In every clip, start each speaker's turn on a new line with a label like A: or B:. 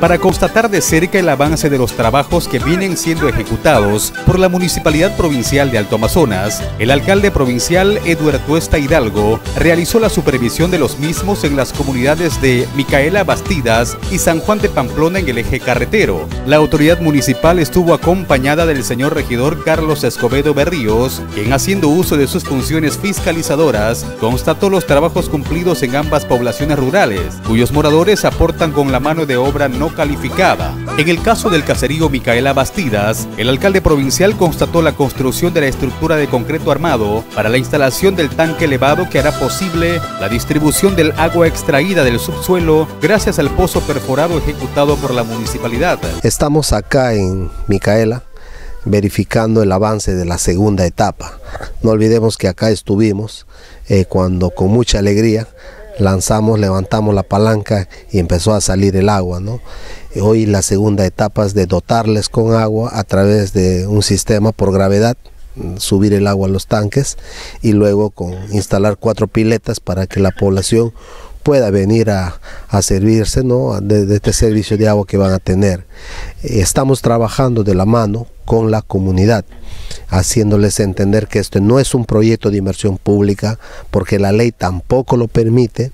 A: para constatar de cerca el avance de los trabajos que vienen siendo ejecutados por la Municipalidad Provincial de Alto Amazonas, el alcalde provincial Eduardo Tuesta Hidalgo realizó la supervisión de los mismos en las comunidades de Micaela Bastidas y San Juan de Pamplona en el eje carretero. La autoridad municipal estuvo acompañada del señor regidor Carlos Escobedo Berríos, quien haciendo uso de sus funciones fiscalizadoras, constató los trabajos cumplidos en ambas poblaciones rurales, cuyos moradores aportan con la mano de obra no calificada. En el caso del caserío Micaela Bastidas, el alcalde provincial constató la construcción de la estructura de concreto armado para la instalación del tanque elevado que hará posible la distribución del agua extraída del subsuelo gracias al pozo perforado ejecutado por la municipalidad.
B: Estamos acá en Micaela verificando el avance de la segunda etapa. No olvidemos que acá estuvimos eh, cuando con mucha alegría lanzamos, levantamos la palanca y empezó a salir el agua. ¿no? Hoy la segunda etapa es de dotarles con agua a través de un sistema por gravedad subir el agua a los tanques y luego con instalar cuatro piletas para que la población pueda venir a, servirse ¿no? de, este servicio de agua que van a tener. Estamos trabajando de la mano con la comunidad, haciéndoles entender que esto no es un proyecto de inversión pública, porque la ley tampoco lo permite,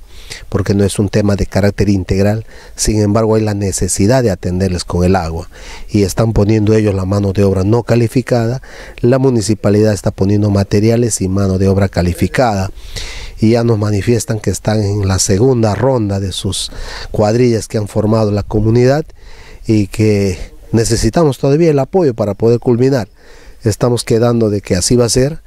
B: porque no es un tema de carácter integral, sin embargo hay la necesidad de atenderles con el agua y están poniendo ellos la mano de obra no calificada, la municipalidad está poniendo materiales y mano de obra calificada y ya nos manifiestan que están en la segunda ronda de sus cuadrillas que han formado la comunidad y que necesitamos todavía el apoyo para poder culminar. Estamos quedando de que así va a ser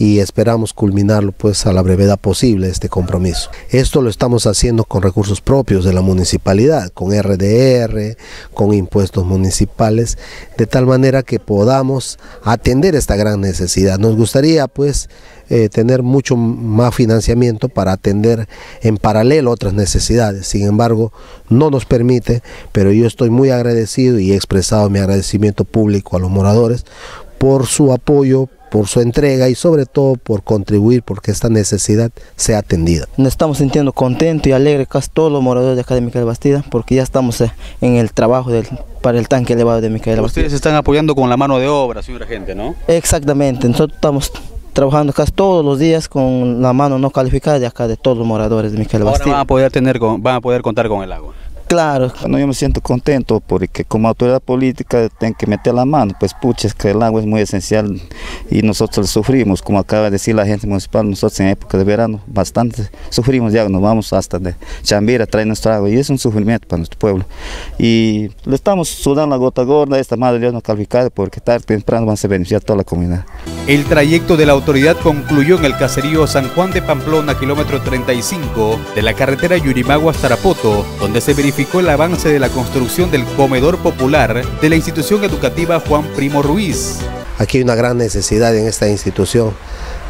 B: y esperamos culminarlo pues a la brevedad posible este compromiso. Esto lo estamos haciendo con recursos propios de la municipalidad, con RDR, con impuestos municipales, de tal manera que podamos atender esta gran necesidad. Nos gustaría pues eh, tener mucho más financiamiento para atender en paralelo otras necesidades. Sin embargo, no nos permite, pero yo estoy muy agradecido y he expresado mi agradecimiento público a los moradores por su apoyo, por su entrega y sobre todo por contribuir porque esta necesidad sea atendida.
C: Nos estamos sintiendo contentos y alegres casi todos los moradores de acá de Micaela Bastida porque ya estamos eh, en el trabajo del, para el tanque elevado de Micaela
A: Bastida. Ustedes están apoyando con la mano de obra, señora gente, ¿no?
C: Exactamente, nosotros estamos trabajando casi todos los días con la mano no calificada de acá de todos los moradores de Micaela Bastida.
A: Ahora van a poder, tener, van a poder contar con el agua.
C: Claro.
D: Bueno, yo me siento contento porque como autoridad política tengo que meter la mano, pues pucha, que el agua es muy esencial y nosotros sufrimos, como acaba de decir la gente municipal, nosotros en época de verano bastante sufrimos ya, nos vamos hasta de Chambira traer nuestro agua y es un sufrimiento para nuestro pueblo. Y le estamos sudando la gota gorda, esta madre Dios no calificada porque tarde o temprano van a beneficiar toda la comunidad.
A: El trayecto de la autoridad concluyó en el caserío San Juan de Pamplona, kilómetro 35 de la carretera Yurimaguas-Tarapoto, donde se verificó el avance de la construcción del comedor popular de la institución educativa Juan Primo Ruiz.
B: Aquí hay una gran necesidad en esta institución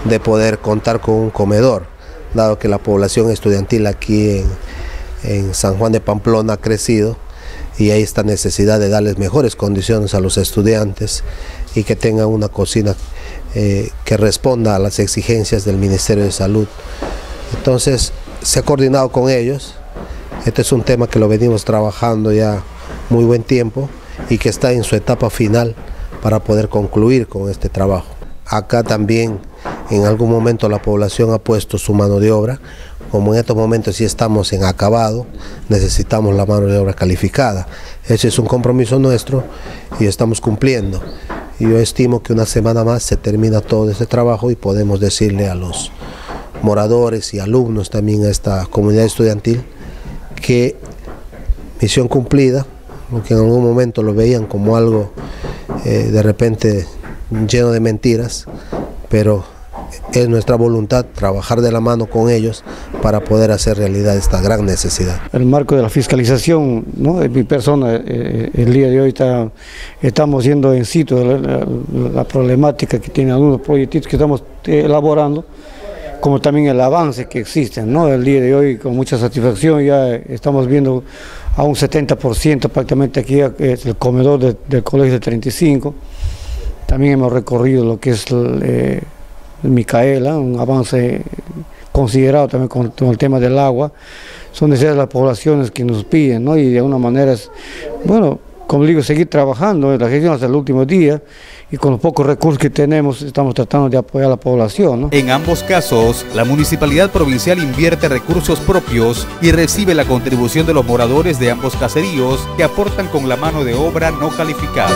B: de poder contar con un comedor, dado que la población estudiantil aquí en, San Juan de Pamplona ha crecido y hay esta necesidad de darles mejores condiciones a los estudiantes y que tengan una cocina eh, que responda a las exigencias del Ministerio de Salud. Entonces se ha coordinado con ellos este es un tema que lo venimos trabajando ya muy buen tiempo y que está en su etapa final para poder concluir con este trabajo. Acá también en algún momento la población ha puesto su mano de obra, como en estos momentos sí estamos en acabado, necesitamos la mano de obra calificada. Ese es un compromiso nuestro y estamos cumpliendo. Yo estimo que una semana más se termina todo ese trabajo y podemos decirle a los moradores y alumnos también a esta comunidad estudiantil que misión cumplida, porque en algún momento lo veían como algo eh, de repente lleno de mentiras, pero es nuestra voluntad trabajar de la mano con ellos para poder hacer realidad esta gran necesidad.
E: El marco de la fiscalización ¿no? de mi persona, eh, eh, el día de hoy está, estamos yendo en sitio la, problemática que tienen algunos proyectos que estamos elaborando como también el avance que existe. ¿no? El día de hoy, con mucha satisfacción, ya estamos viendo a un 70% prácticamente aquí es el comedor del Colegio de 35. También hemos recorrido lo que es eh, Micaela, un avance considerado también con, el tema del agua. son necesarias las poblaciones que nos piden, ¿no? Y de alguna manera, es, bueno, como digo, seguir trabajando en la gestión hasta el último día y con los pocos recursos que tenemos estamos tratando de apoyar a la población.
A: En ambos casos, la Municipalidad Provincial invierte recursos propios y recibe la contribución de los moradores de ambos caseríos que aportan con la mano de obra no calificada.